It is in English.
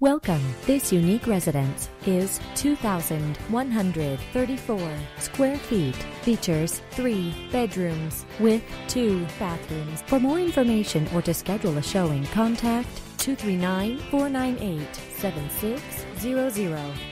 Welcome. This unique residence is 2,134 square feet. Features three bedrooms with two bathrooms. For more information or to schedule a showing, contact 239 498 7600.